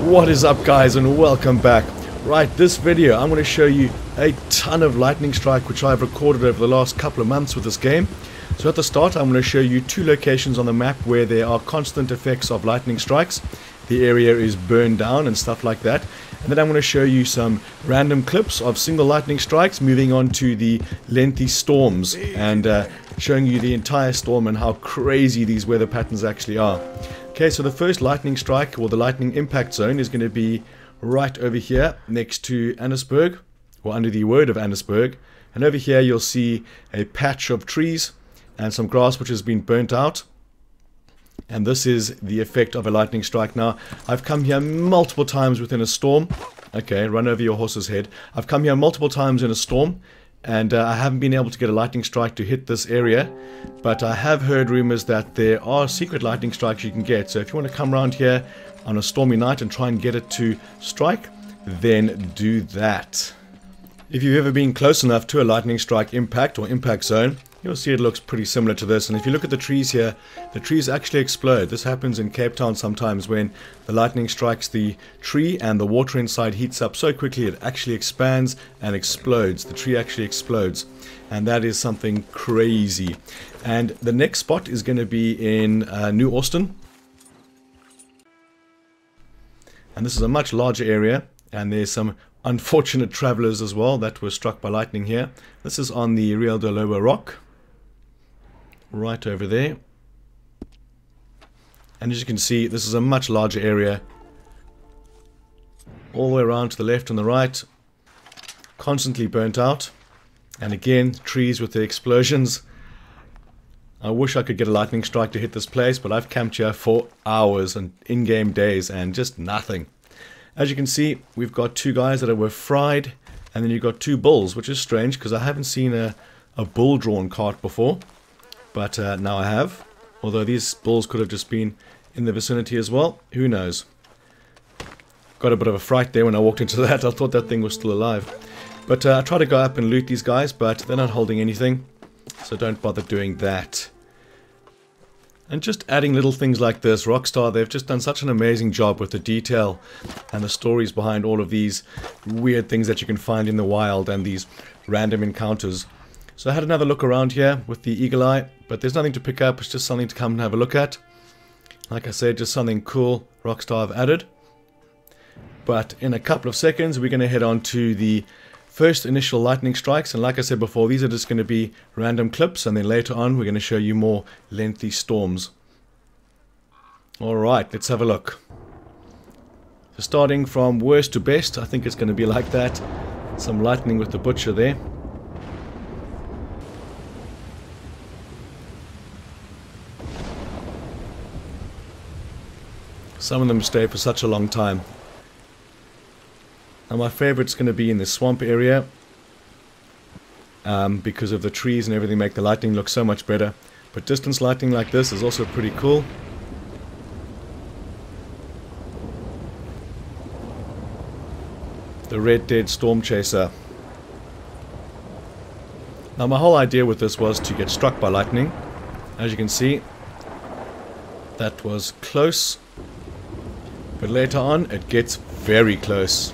What is up guys and welcome back. Right, this video I'm going to show you a ton of lightning strike which I've recorded over the last couple of months with this game. So at the start I'm going to show you two locations on the map where there are constant effects of lightning strikes. The area is burned down and stuff like that. And then I'm going to show you some random clips of single lightning strikes moving on to the lengthy storms and uh, showing you the entire storm and how crazy these weather patterns actually are. Okay, so the first lightning strike, or the lightning impact zone, is going to be right over here next to Annesburg, or under the word of Annesburg. And over here you'll see a patch of trees and some grass which has been burnt out. And this is the effect of a lightning strike. Now, I've come here multiple times within a storm. Okay, run over your horse's head. I've come here multiple times in a storm and uh, I haven't been able to get a lightning strike to hit this area but I have heard rumors that there are secret lightning strikes you can get. So if you want to come around here on a stormy night and try and get it to strike then do that. If you've ever been close enough to a lightning strike impact or impact zone You'll see it looks pretty similar to this and if you look at the trees here the trees actually explode. This happens in Cape Town sometimes when the lightning strikes the tree and the water inside heats up so quickly it actually expands and explodes. The tree actually explodes and that is something crazy. And the next spot is going to be in uh, New Austin and this is a much larger area and there's some unfortunate travelers as well that were struck by lightning here. This is on the Rio del Lobo Rock right over there. And as you can see, this is a much larger area. All the way around to the left and the right. Constantly burnt out. And again, trees with the explosions. I wish I could get a lightning strike to hit this place, but I've camped here for hours and in-game days and just nothing. As you can see, we've got two guys that were fried, and then you've got two bulls, which is strange because I haven't seen a, a bull-drawn cart before but uh, now I have. Although these bulls could have just been in the vicinity as well. Who knows? Got a bit of a fright there when I walked into that. I thought that thing was still alive. But uh, I try to go up and loot these guys, but they're not holding anything. So don't bother doing that. And just adding little things like this, Rockstar, they've just done such an amazing job with the detail and the stories behind all of these weird things that you can find in the wild and these random encounters. So I had another look around here with the eagle eye, but there's nothing to pick up, it's just something to come and have a look at. Like I said, just something cool Rockstar have added. But in a couple of seconds, we're going to head on to the first initial lightning strikes. And like I said before, these are just going to be random clips. And then later on, we're going to show you more lengthy storms. Alright, let's have a look. So starting from worst to best, I think it's going to be like that. Some lightning with the butcher there. Some of them stay for such a long time. Now my favorite's going to be in the swamp area. Um, because of the trees and everything make the lighting look so much better. But distance lighting like this is also pretty cool. The Red Dead Storm Chaser. Now my whole idea with this was to get struck by lightning. As you can see, that was close but later on, it gets very close.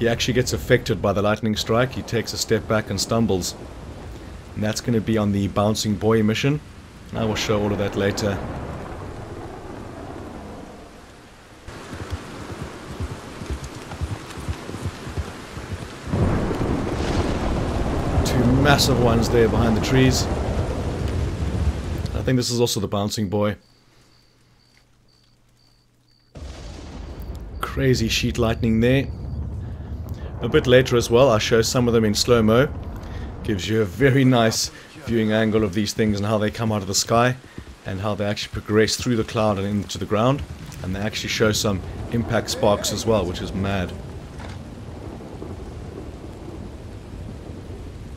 He actually gets affected by the lightning strike. He takes a step back and stumbles. And that's going to be on the Bouncing Boy mission. I will show all of that later. Two massive ones there behind the trees. I think this is also the Bouncing Boy. Crazy sheet lightning there. A bit later as well, I'll show some of them in slow-mo. Gives you a very nice viewing angle of these things and how they come out of the sky and how they actually progress through the cloud and into the ground. And they actually show some impact sparks as well, which is mad.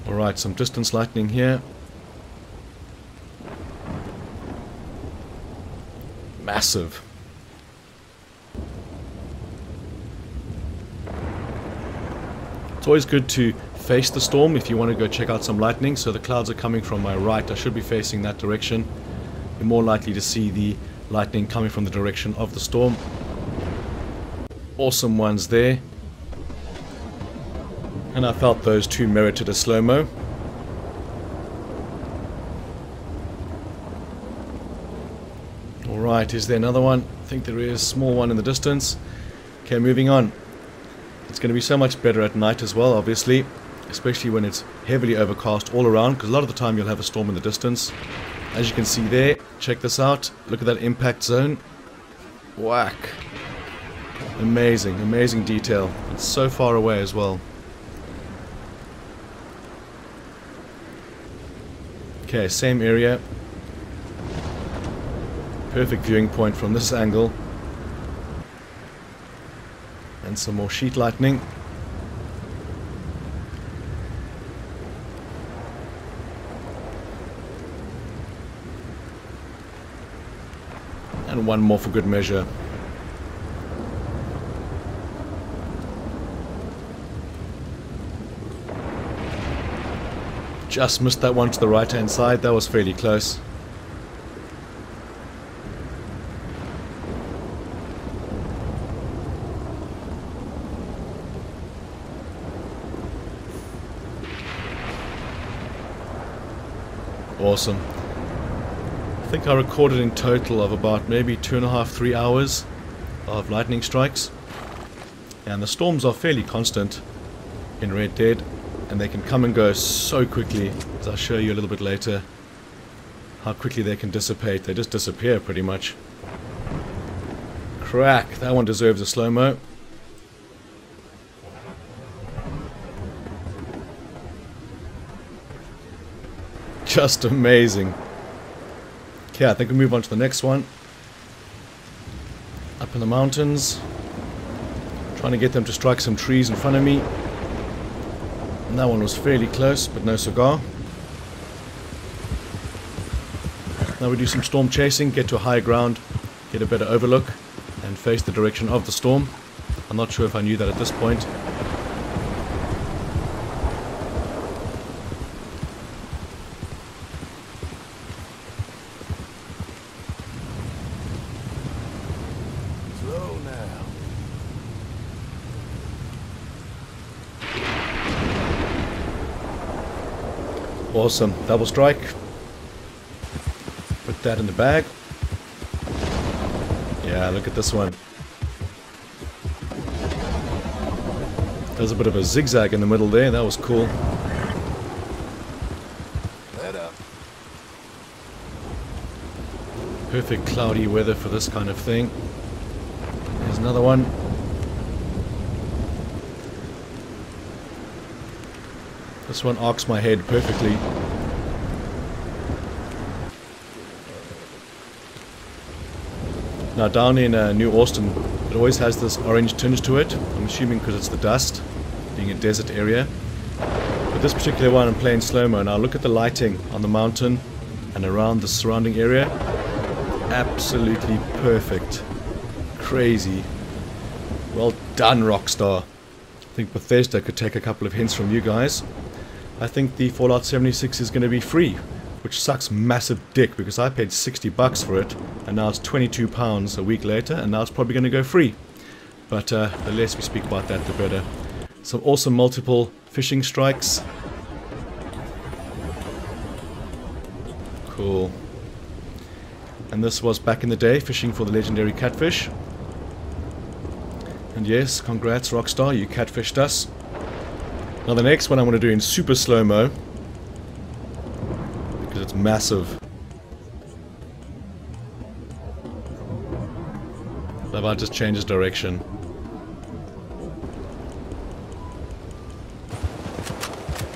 Alright, some distance lightning here. Massive. It's always good to face the storm if you want to go check out some lightning. So the clouds are coming from my right. I should be facing that direction. You're more likely to see the lightning coming from the direction of the storm. awesome ones there. And I felt those two merited a slow-mo. Alright, is there another one? I think there is a small one in the distance. Okay, moving on. It's going to be so much better at night as well, obviously. Especially when it's heavily overcast all around, because a lot of the time you'll have a storm in the distance. As you can see there, check this out. Look at that impact zone. Whack. Amazing, amazing detail. It's so far away as well. Okay, same area. Perfect viewing point from this angle. And some more sheet lightning. And one more for good measure. Just missed that one to the right hand side, that was fairly close. Awesome. I think I recorded in total of about maybe two and a half, three hours of lightning strikes. And the storms are fairly constant in Red Dead and they can come and go so quickly as I'll show you a little bit later how quickly they can dissipate they just disappear pretty much crack that one deserves a slow-mo just amazing okay I think we move on to the next one up in the mountains trying to get them to strike some trees in front of me and that one was fairly close, but no cigar. Now we do some storm chasing, get to a higher ground, get a better overlook, and face the direction of the storm. I'm not sure if I knew that at this point. Awesome. Double strike. Put that in the bag. Yeah, look at this one. There's a bit of a zigzag in the middle there. That was cool. Uh, Perfect cloudy weather for this kind of thing. Here's another one. This one arcs my head perfectly. Now down in uh, New Austin, it always has this orange tinge to it. I'm assuming because it's the dust, being a desert area. But this particular one I'm playing slow-mo. Now look at the lighting on the mountain and around the surrounding area. Absolutely perfect. Crazy. Well done, Rockstar. I think Bethesda could take a couple of hints from you guys. I think the Fallout 76 is going to be free, which sucks massive dick because I paid 60 bucks for it, and now it's 22 pounds a week later, and now it's probably going to go free. But uh, the less we speak about that, the better. Some awesome multiple fishing strikes. Cool. And this was back in the day, fishing for the legendary catfish. And yes, congrats Rockstar, you catfished us. Now the next one I'm going to do in super slow-mo. Because it's massive. That might just changes direction.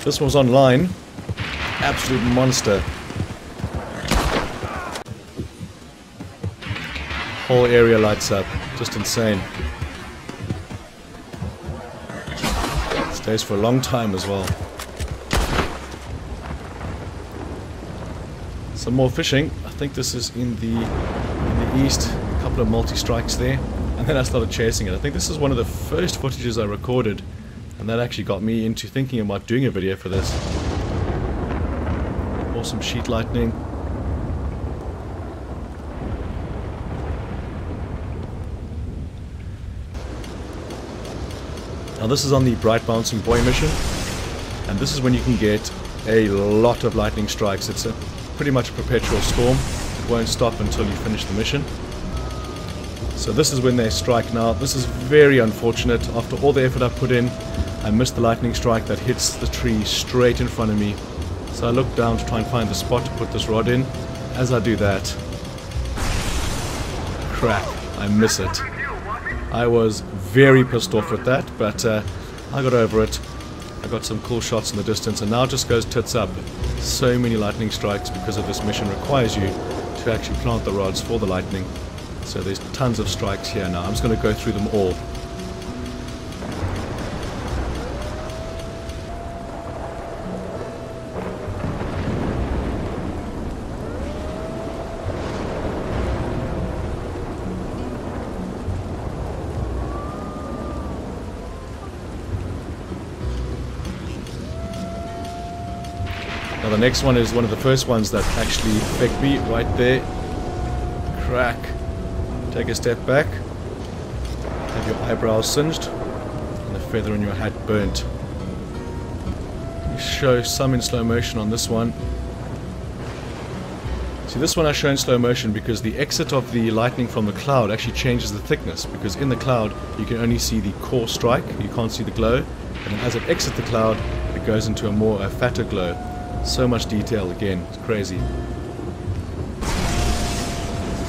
This one's online. Absolute monster. Whole area lights up. Just insane. For a long time as well. Some more fishing. I think this is in the in the east. A couple of multi-strikes there. And then I started chasing it. I think this is one of the first footages I recorded. And that actually got me into thinking about doing a video for this. Awesome sheet lightning. Now this is on the Bright Bouncing Boy mission, and this is when you can get a lot of lightning strikes. It's a pretty much a perpetual storm. It won't stop until you finish the mission. So this is when they strike now. This is very unfortunate. After all the effort I put in, I missed the lightning strike that hits the tree straight in front of me. So I look down to try and find the spot to put this rod in. As I do that, crap, I miss it. I was very pissed off with that, but uh, I got over it. I got some cool shots in the distance, and now just goes tits up. So many lightning strikes because of this mission requires you to actually plant the rods for the lightning. So there's tons of strikes here now. I'm just going to go through them all. The next one is one of the first ones that actually affect me right there. Crack. Take a step back. Have your eyebrows singed and the feather in your hat burnt. Show some in slow motion on this one. See this one I show in slow motion because the exit of the lightning from the cloud actually changes the thickness because in the cloud you can only see the core strike, you can't see the glow and as it exits the cloud it goes into a more a fatter glow. So much detail again, it's crazy.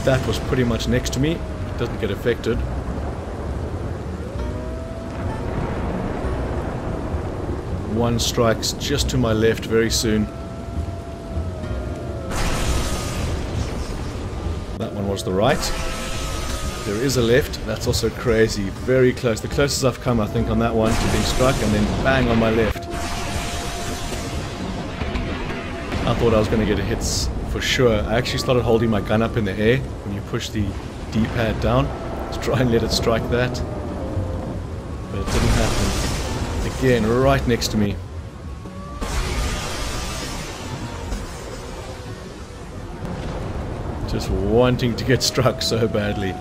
That was pretty much next to me, it doesn't get affected. One strikes just to my left very soon. That one was the right. There is a left, that's also crazy, very close. The closest I've come I think on that one to being struck and then bang on my left. I thought I was going to get a hit for sure. I actually started holding my gun up in the air when you push the D-pad down to try and let it strike that. But it didn't happen. Again, right next to me. Just wanting to get struck so badly.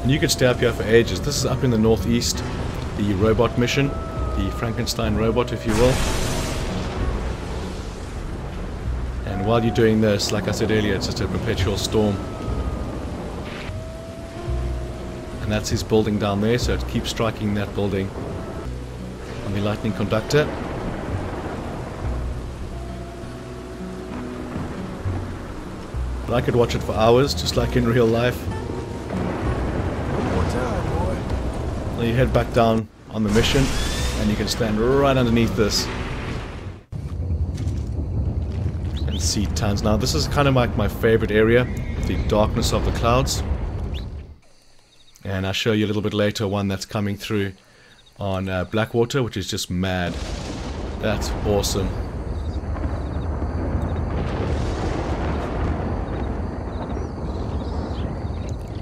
And you could stay up here for ages. This is up in the northeast, the robot mission the Frankenstein robot, if you will. And while you're doing this, like I said earlier, it's just a perpetual storm. And that's his building down there, so it keeps striking that building on the lightning conductor. But I could watch it for hours, just like in real life. More time, boy. Now you head back down on the mission and you can stand right underneath this and see tons. Now this is kind of like my favorite area, the darkness of the clouds. And I'll show you a little bit later one that's coming through on uh, Blackwater, which is just mad. That's awesome.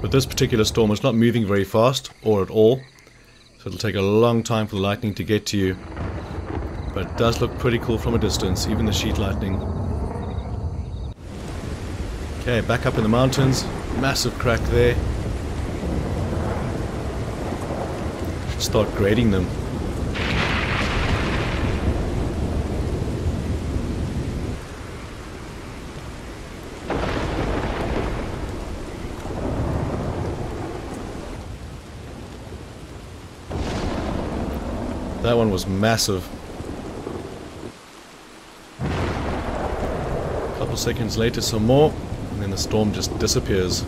But this particular storm is not moving very fast, or at all. So it'll take a long time for the lightning to get to you. But it does look pretty cool from a distance, even the sheet lightning. Okay, back up in the mountains. Massive crack there. Start grading them. That one was massive. A couple seconds later some more, and then the storm just disappears.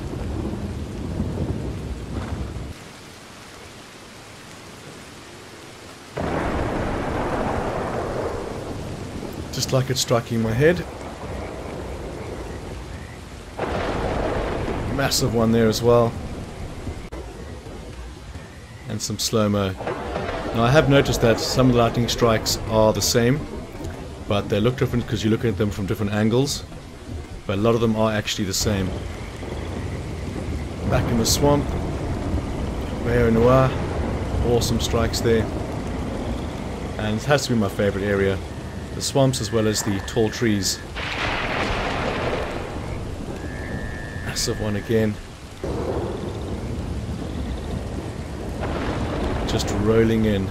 Just like it's striking my head. Massive one there as well. And some slow-mo. Now I have noticed that some of the lightning strikes are the same, but they look different because you look at them from different angles. But a lot of them are actually the same. Back in the swamp, Rio Noir, awesome strikes there. And it has to be my favorite area. The swamps as well as the tall trees. Massive one again. Just rolling in.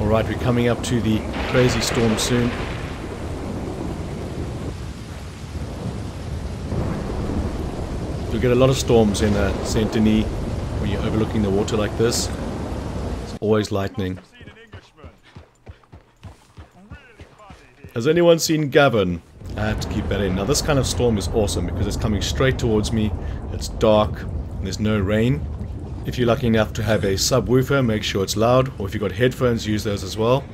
Alright, we're coming up to the crazy storm soon. You'll get a lot of storms in uh, Saint Denis when you're overlooking the water like this. It's always lightning. Has anyone seen Gavin? I to keep that in. Now this kind of storm is awesome because it's coming straight towards me. It's dark there's no rain. If you're lucky enough to have a subwoofer, make sure it's loud. Or if you've got headphones, use those as well.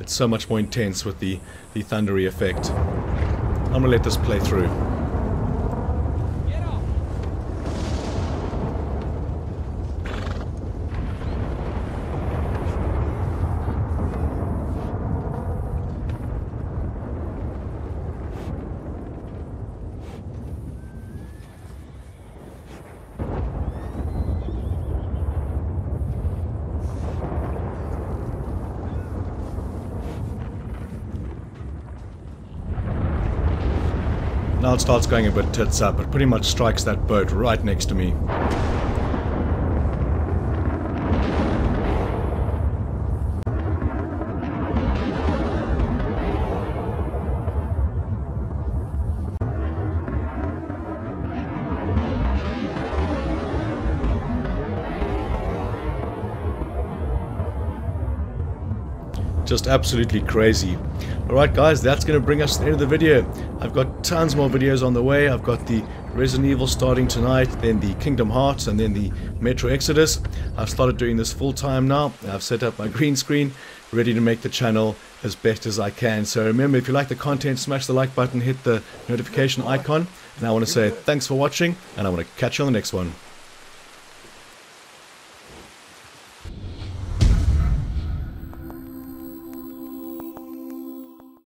It's so much more intense with the, the thundery effect. I'm going to let this play through. Now it starts going a bit tits up. It pretty much strikes that boat right next to me. Just absolutely crazy. Alright guys, that's going to bring us to the end of the video. I've got tons more videos on the way. I've got the Resident Evil starting tonight, then the Kingdom Hearts, and then the Metro Exodus. I've started doing this full time now. I've set up my green screen, ready to make the channel as best as I can. So remember, if you like the content, smash the like button, hit the notification icon. And I want to say thanks for watching, and I want to catch you on the next one.